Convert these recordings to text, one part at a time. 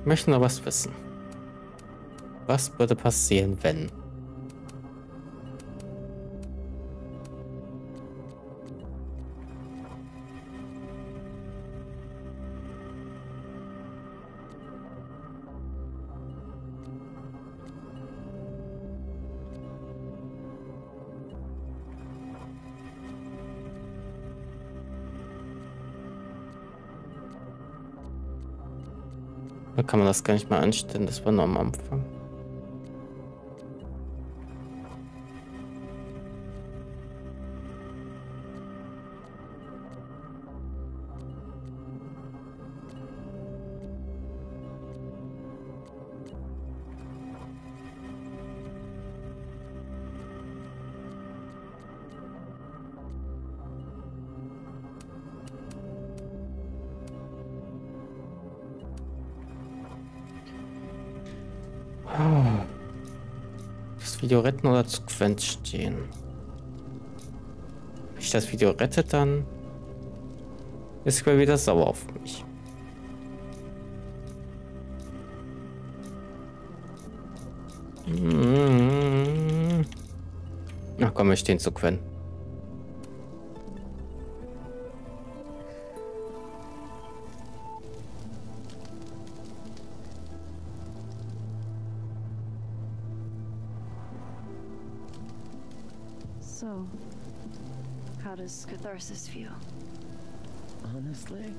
Ich möchte noch was wissen. Was würde passieren, wenn... kann man das gar nicht mal anstellen, das war nur am Anfang. Das Video retten oder zu Quench stehen? Wenn ich das Video rette, dann ist er wieder sauer auf mich. Ach komm, wir stehen zu Quen. So, how does catharsis feel? Honestly?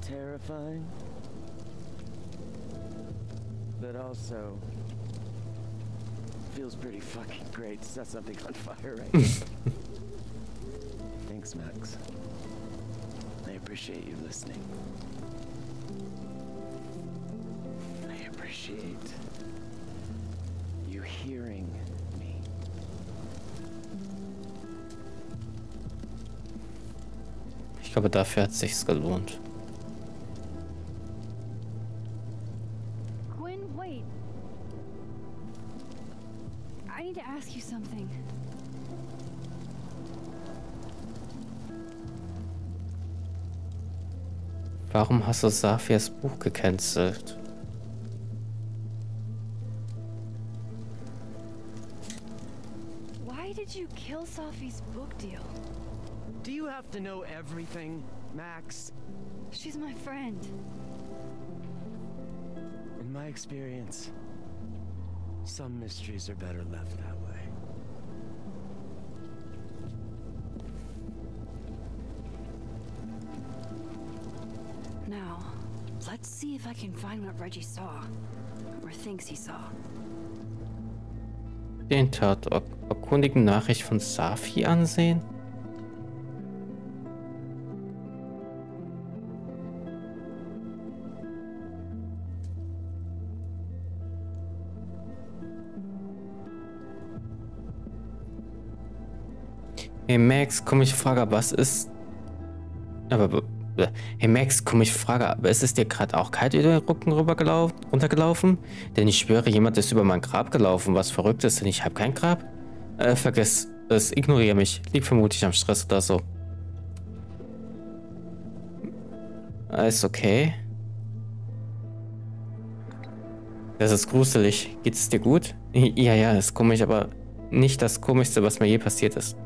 Terrifying. But also feels pretty fucking great to set something on fire right now. Thanks, Max. I appreciate you listening. I appreciate Ich glaube, dafür hat es sich gelohnt. Quinn, wait. I need to ask you something. Warum hast du Safias Buch gecancelt? Why did you kill Sophie's book deal? Do you have to know everything, Max? She's my friend. In my experience, some mysteries are better left that way. Now, let's see if I can find what Reggie saw. Or thinks he saw. Den Tatort erkundigen Nachricht von Safi ansehen? Hey Max, komm ich frage, was ist... Aber... Hey Max, komm ich frage, aber ist es dir gerade auch kalt über den Rücken runtergelaufen? Denn ich schwöre, jemand ist über mein Grab gelaufen, was verrückt ist, denn ich habe kein Grab. Äh, vergiss es, ignoriere mich. Liegt vermutlich am Stress oder so. Alles okay. Das ist gruselig. Geht es dir gut? Ja, ja, ist komisch, aber nicht das Komischste, was mir je passiert ist.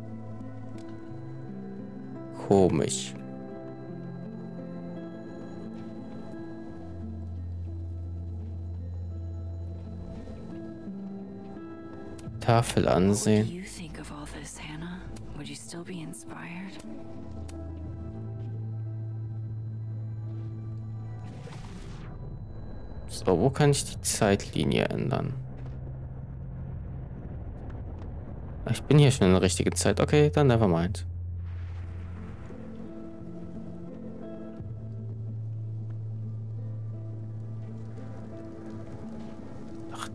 Still be inspired? So, wo kann ich die Zeitlinie ändern? Ich bin hier schon in der richtigen Zeit. Okay, dann never mind.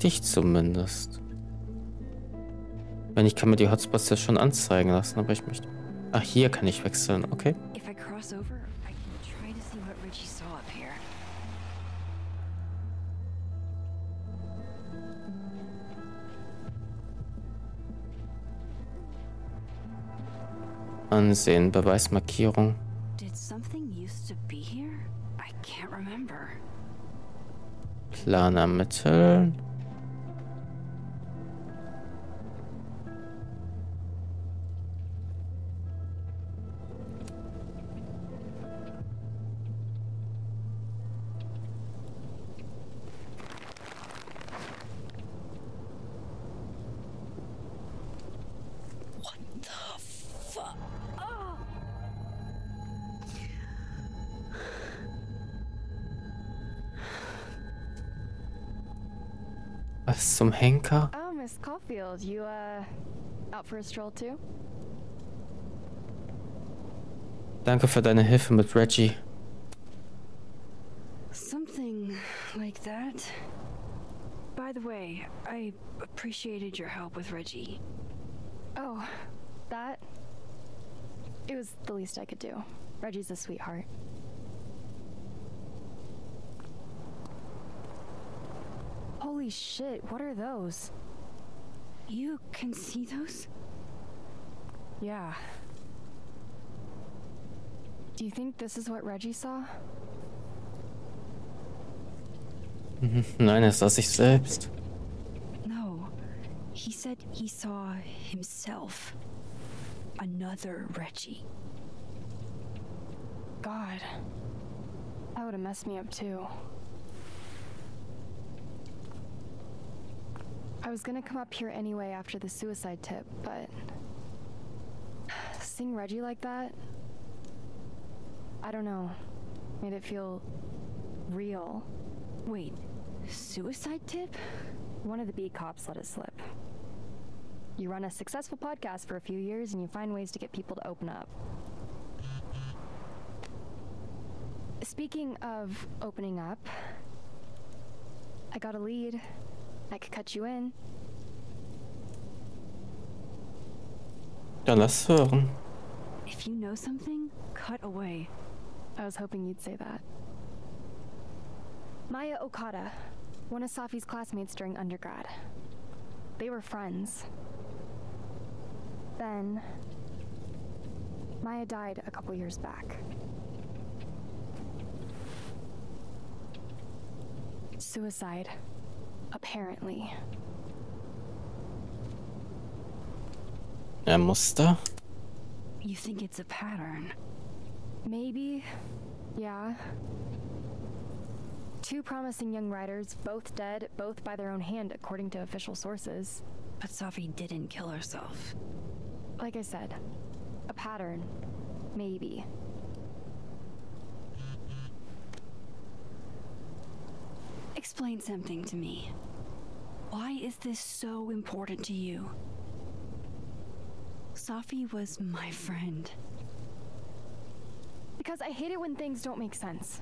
Ich zumindest. Wenn ich kann mir die Hotspots ja schon anzeigen lassen, aber ich möchte. Ach, hier kann ich wechseln. Okay. I cross over, out for a stroll too? Danke für deine Hilfe mit Reggie. Something like that. By the way, I appreciated your help with Reggie. Oh, that? It was the least I could do. Reggie's a sweetheart. Holy shit, what are those? You can see those? Yeah. Do you think this is what Reggie saw? Nein, er sah sich selbst. No. He said he saw himself. Another Reggie. God. That would have messed me up too. I was gonna come up here anyway after the suicide tip, but. Seeing Reggie like that. I don't know. Made it feel real. Wait, suicide tip? One of the B cops let it slip. You run a successful podcast for a few years and you find ways to get people to open up. Speaking of opening up, I got a lead. I could cut you in. Ja, lass hören. If you know something, cut away. I was hoping you'd say that. Maya Okada, one of Safi's classmates during undergrad. They were friends. Then, Maya died a couple years back. Suicide, apparently. Er musste. You think it's a pattern? Maybe, yeah. Two promising young writers, both dead, both by their own hand, according to official sources. But Safi didn't kill herself. Like I said, a pattern. Maybe. Explain something to me. Is this so important to you? Safi was my friend. Because I hate it when things don't make sense.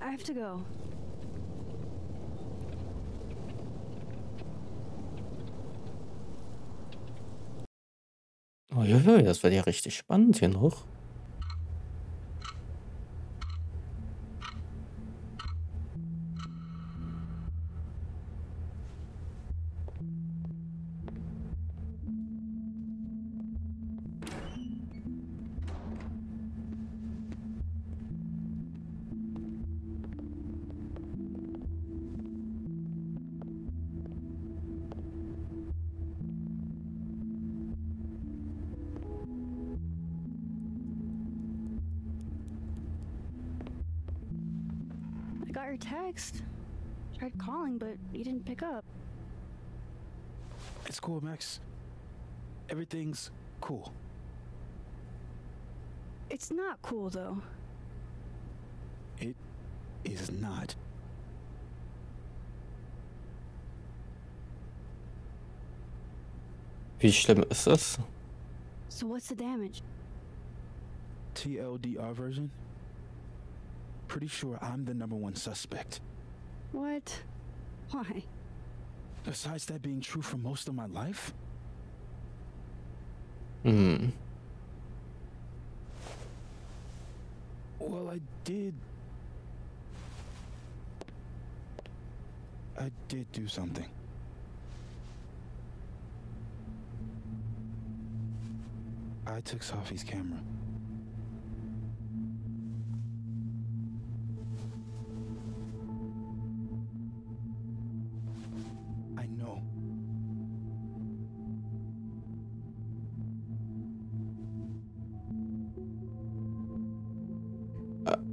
I have to go. Uiuiui, das wird ja richtig spannend hier noch. I text. Tried calling, but you didn't pick up. It's cool, Max. Everything's cool. It's not cool, though. It is not. Wie schlimm ist es? So what's the damage? TLDR version? Pretty sure I'm the number one suspect. What? Why? Besides that being true for most of my life, Hmm. well, Well, I did. I did do something. I took Safi's camera.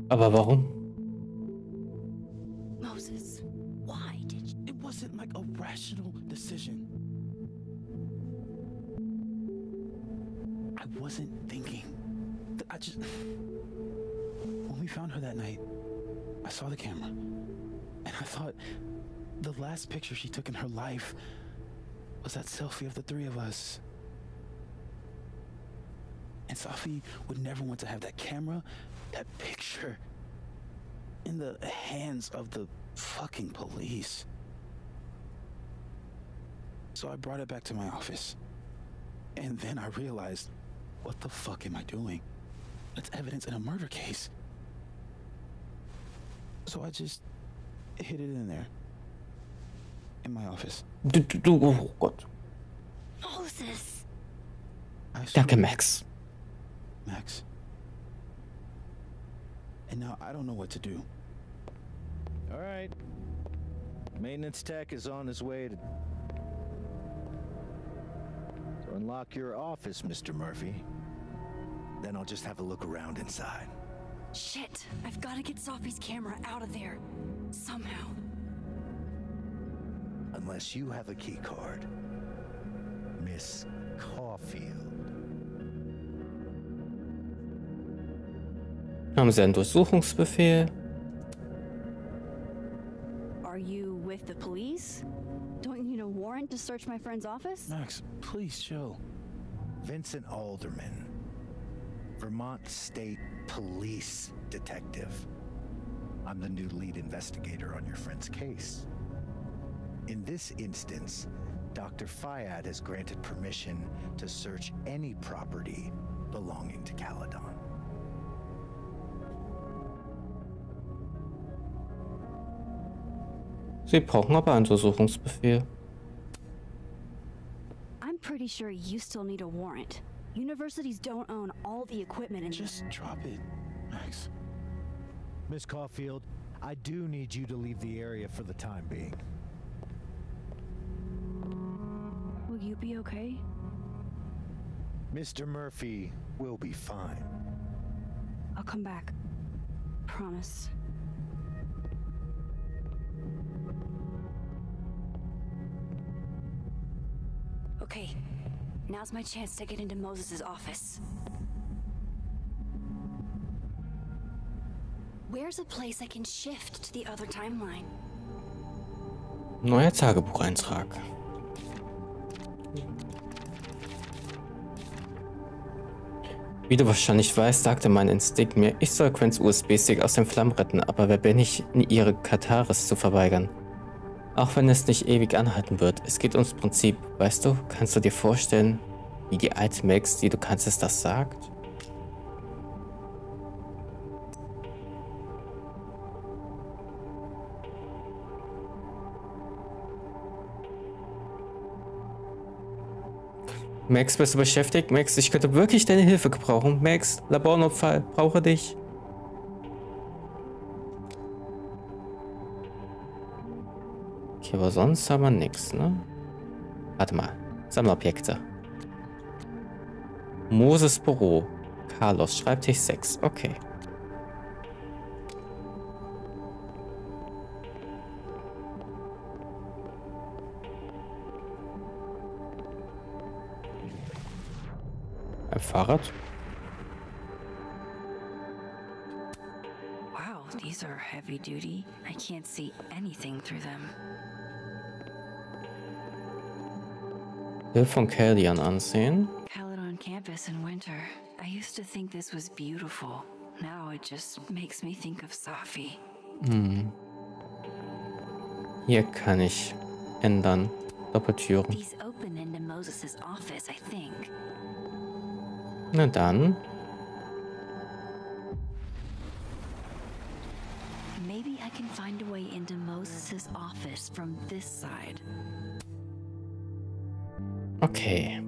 Aber warum? Moses, why did you? It wasn't like a rational decision. I wasn't thinking. I just. When we found her that night, I saw the camera. And I thought the last picture she took in her life was that selfie of the three of us. And Safi would never want to have that camera, that picture, in the hands of the fucking police. So I brought it back to my office. And then I realized, what the fuck am I doing? That's evidence in a murder case. So I just hid it in there. In my office. Oh Gott. Moses! I Danke, swear, Max. Max. And now I don't know what to do. All right. Maintenance tech is on his way to. To unlock your office, Mr. Murphy. Then I'll just have a look around inside. Shit! I've got to get Safi's camera out of there. Somehow. Unless you have a key card. Miss Caulfield. Haben Sie einen Durchsuchungsbefehl? Are you with the police? Don't you need a warrant to search my friend's office? Max, please chill. Vincent Alderman. Vermont State Police Detective. I'm the new lead investigator on your friend's case. In this instance, Dr. Fayyad has granted permission to search any property belonging to Caledon. Sie brauchen aber einen Durchsuchungsbefehl. I'm pretty sure you still need a warrant. Universities don't own all the equipment and Just drop it, Max. Miss Caulfield, I do need you to leave the area for the time being. Will you be okay? Mr. Murphy will be fine. I'll come back. Promise. Okay, now's my chance to get into Moses' office. Where's a place I can shift to the other timeline? Neuer Tagebucheintrag. Wie du wahrscheinlich weißt, sagte mein Instinkt mir, ich soll Quens USB-Stick aus den Flammen retten, aber wer bin ich, ihre Kataris zu verweigern? Auch wenn es nicht ewig anhalten wird, es geht ums Prinzip, weißt du? Kannst du dir vorstellen, wie die alte Max, die du kannst, es das sagt? Max, bist du beschäftigt? Max, ich könnte wirklich deine Hilfe gebrauchen. Max, Labornotfall, brauche dich. Okay, aber sonst haben wir nichts, ne? Warte mal. Sammlerobjekte. Moses Büro. Carlos, Schreibtisch 6. Okay. Ein Fahrrad? Wow, these are heavy duty. I can't see anything through them. Hill von Caldian ansehen. Caledon campus in winter. I used to think this was beautiful. Now it just makes me think of Safi. Hm. Hier kann ich ändern. Doppeltüren. These open into Moses' office, I think. Na dann. Maybe I can find a way into Moses' office from this side. Okay.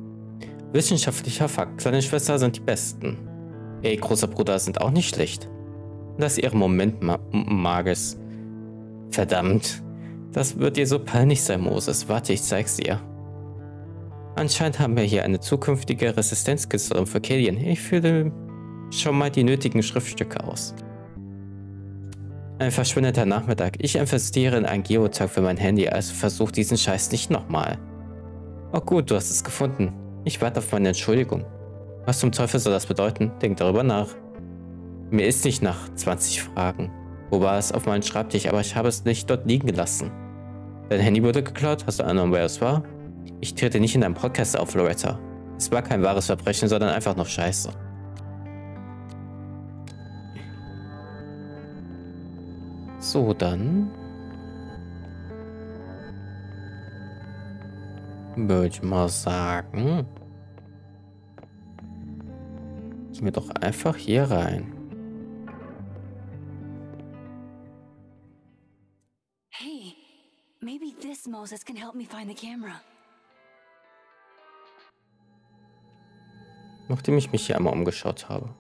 Wissenschaftlicher Fakt. Kleine Schwester sind die besten. Ey, großer Bruder sind auch nicht schlecht. Das ist ihre Moment-Magis. Verdammt. Das wird dir so peinlich sein, Moses. Warte, ich zeig's dir. Anscheinend haben wir hier eine zukünftige Resistenzkünstlerin für Killian. Ich fühle schon mal die nötigen Schriftstücke aus. Ein verschwindeter Nachmittag. Ich investiere in einen Geotag für mein Handy, also versuch diesen Scheiß nicht nochmal. Oh gut, du hast es gefunden. Ich warte auf meine Entschuldigung. Was zum Teufel soll das bedeuten? Denk darüber nach. Mir ist nicht nach 20 Fragen. Wo war es? Auf meinem Schreibtisch, aber ich habe es nicht dort liegen gelassen. Dein Handy wurde geklaut? Hast du Ahnung, wer es war? Ich trete nicht in deinem Podcast auf, Loretta. Es war kein wahres Verbrechen, sondern einfach noch Scheiße. So, dann... Würde ich mal sagen... Gehen wir doch einfach hier rein. Hey, maybe this Moses can help me find the camera. Nachdem ich mich hier einmal umgeschaut habe.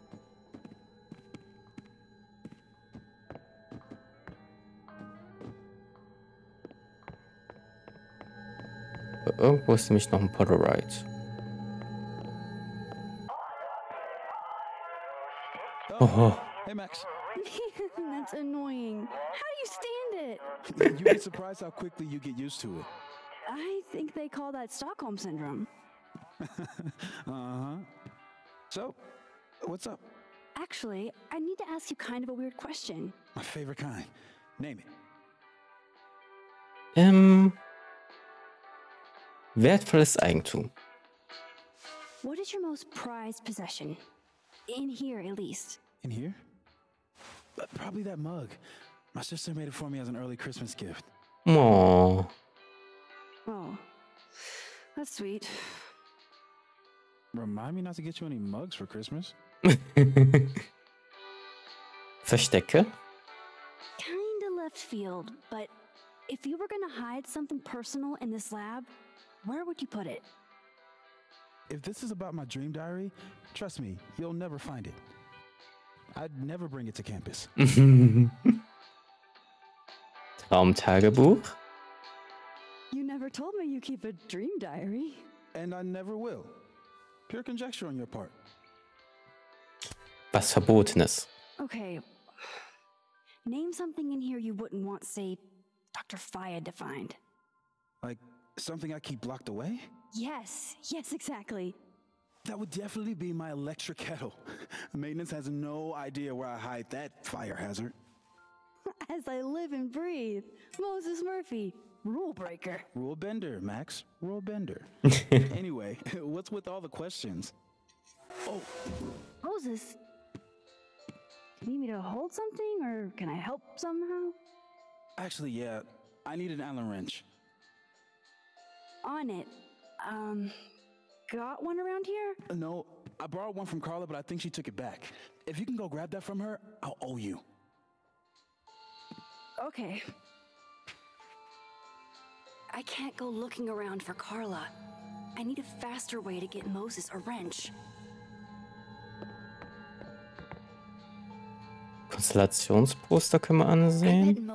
Irgendwo ist nämlich noch ein Polaroid. Oh, Hey, Max. That's annoying. How do you stand it? You'd be surprised how quickly you get used to it. I think they call that Stockholm Syndrome. Uh huh. So, what's up? Actually, I need to ask you kind of a weird question. My favorite kind. Name it. ähm. Wertvolles Eigentum. What is your most prized possession? In here, at least. In here? Probably that mug. My sister made it for me as an early Christmas gift. Oh. Oh, that's sweet. Remind me not to get you any mugs for Christmas. Verstecke? Kinda left field, but if you were gonna hide something personal in this lab, where would you put it? If this is about my dream diary, trust me, you'll never find it. I'd never bring it to campus. Traumtagebuch? You never told me you keep a dream diary. And I never will. Pure conjecture on your part. Was Verbotenes. Okay. Name something in here you wouldn't want, say, Dr. Fayyad to find. Like something I keep locked away? Yes, yes, exactly. That would definitely be my electric kettle. Maintenance has no idea where I hide that fire hazard. As I live and breathe, Moses Murphy, rule breaker. Rule bender, Max. Rule bender. anyway, what's with all the questions? Oh, Moses, you need me to hold something, or can I help somehow? actually, yeah. I need an Allen wrench. On it. Um, got one around here? Uh, No, I borrowed one from Carla, but I think she took it back. If you can go grab that from her, I'll owe you. Okay. I can't go looking around for Carla. I need a faster way to get Moses a wrench. Konstellationsposter können wir ansehen.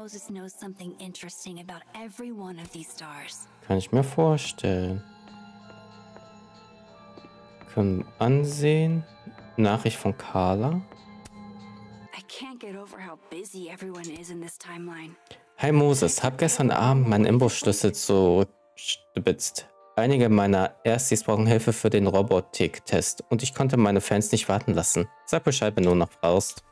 Kann ich mir vorstellen. Können ansehen. Nachricht von Carla. Hi Moses, hab gestern Abend meinen Imbusschlüssel zurückgespitzt. Einige meiner Erstis brauchen Hilfe für den Robotik-Test und ich konnte meine Fans nicht warten lassen. Sag Bescheid, wenn du noch brauchst.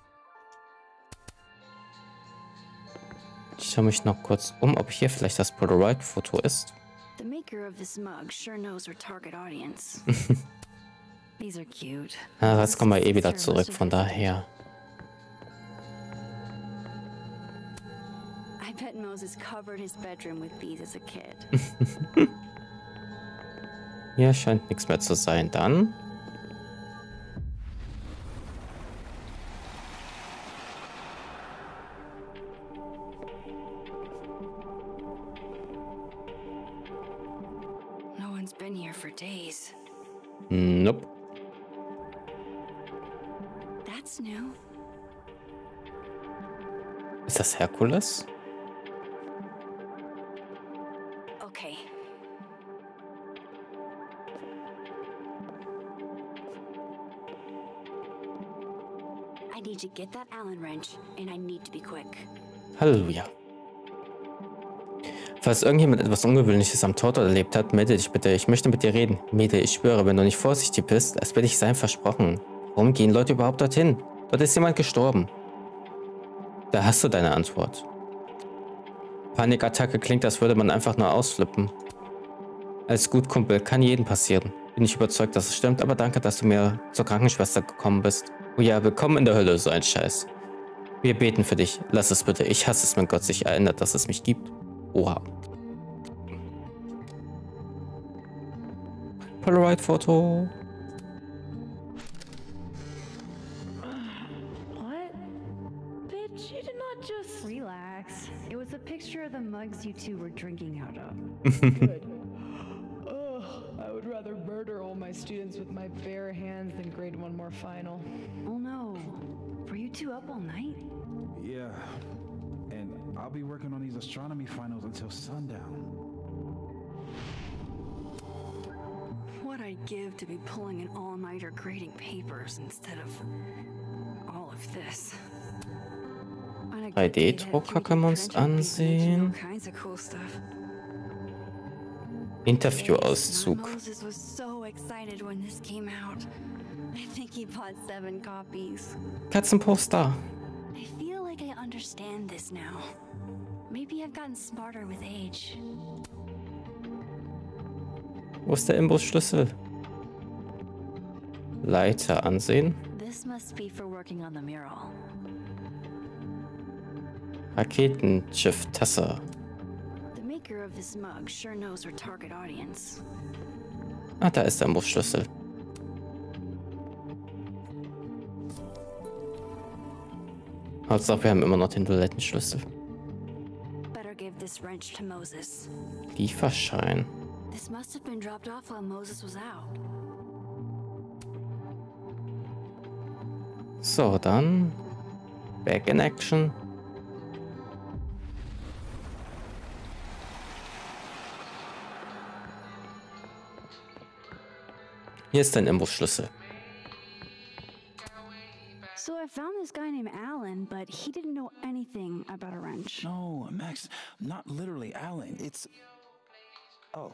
Ich schaue mich noch kurz um, ob hier vielleicht das Polaroid-Foto ist. The maker of this mug sure knows her target audience. These are cute. Ah, jetzt kommen wir eh wieder zurück, von daher. I bet Moses covered his bedroom with these as a kid. Hier scheint nichts mehr zu sein. Dann. Herkules? Okay. I need to get that Allen wrench, and I need to be quick. Halleluja. Falls irgendjemand etwas Ungewöhnliches am Tatort erlebt hat, melde dich bitte. Ich möchte mit dir reden. Mädel, ich schwöre, wenn du nicht vorsichtig bist, es werde ich sein versprochen. Warum gehen Leute überhaupt dorthin? Dort ist jemand gestorben. Da hast du deine Antwort. Panikattacke klingt, als würde man einfach nur ausflippen. Als gut Kumpel kann jedem passieren. Bin ich überzeugt, dass es stimmt, aber danke, dass du mir zur Krankenschwester gekommen bist. Oh ja, willkommen in der Hölle, so ein Scheiß. Wir beten für dich. Lass es bitte. Ich hasse es, wenn Gott sich erinnert, dass es mich gibt. Oha. Polaroid-Foto. Picture mugs you two were drinking out of. Good. Ugh, I would rather murder all my students with my bare hands than grade one more final. Oh no. Were you two up all night? Yeah. And I'll be working on these astronomy finals until sundown. What I'd give to be pulling an all nighter grading papers instead of all of this. 3D-Drucker können wir uns ansehen. Interviewauszug. Katzenposter. I feel like I understand this now. Maybe I've gotten smarter with age. Wo ist der Imbusschlüssel? Leiter ansehen. This must be for working on the mural. Raketenschiff Tasse. The maker of this mug sure knows her target audience. Ah, da ist der Imbusschlüssel. Hauptsache, wir haben immer noch den Toilettenschlüssel. Better give this wrench to Moses. Lieferschein. This must have been dropped off while Moses was out. So, dann. Back in Action. Hier ist dein Imbusschlüssel. So I found this guy named Alan, but he didn't know anything about a wrench. No, Max, not literally Alan. It's. Oh.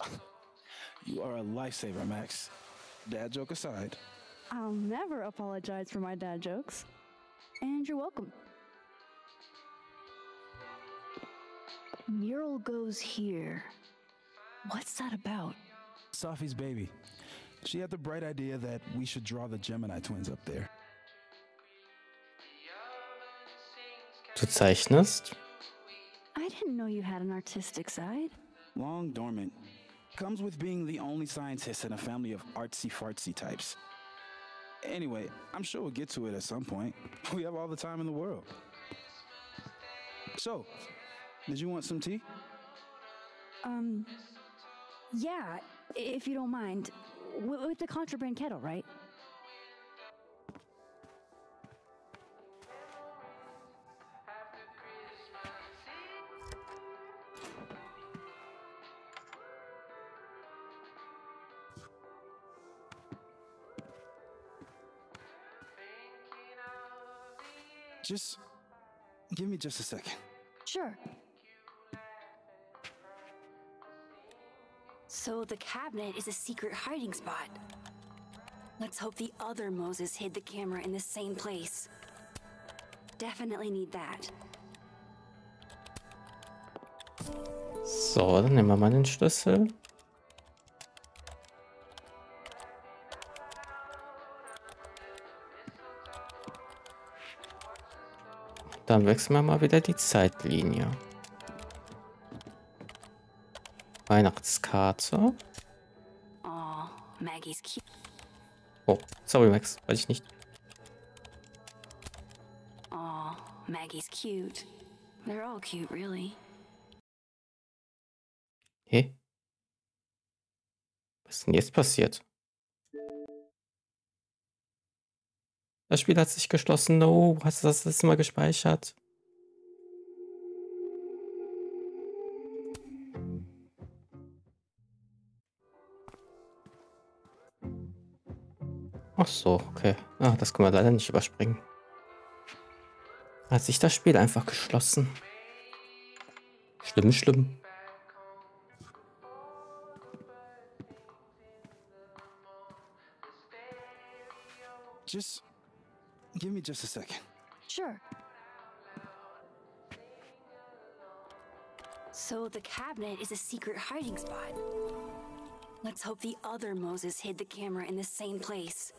you are a lifesaver, Max. Dad joke aside. I'll never apologize for my dad jokes. And you're welcome. Mural goes here. What's that about? Safi's baby. She had the bright idea that we should draw the Gemini twins up there. Du zeichnest? I didn't know you had an artistic side. Long dormant. Comes with being the only scientist in a family of artsy fartsy types. Anyway, I'm sure we'll get to it at some point. We have all the time in the world. So, did you want some tea? Um, yeah, if you don't mind. W- with the contraband kettle, right? Just give me just a second. Sure. So the cabinet is a secret hiding spot. Let's hope the other Moses hid the camera in the same place. Definitely need that. So, dann nehmen wir mal den Schlüssel. Dann wechseln wir mal wieder die Zeitlinie. Weihnachtskarte. Oh, Maggie's cute. Oh, sorry Max, weiß ich nicht. Oh, Maggie's cute. They're all cute, really. Hä? Hey? Was ist denn jetzt passiert? Das Spiel hat sich geschlossen. No, hast du das letzte Mal gespeichert? Ach so, okay. Ah, das können wir leider nicht überspringen. Hat sich das Spiel einfach geschlossen. Schlimm, schlimm. Just give me just a second. Sure. So the cabinet is a secret hiding spot. Let's hope the other Moses hid the camera in the same place.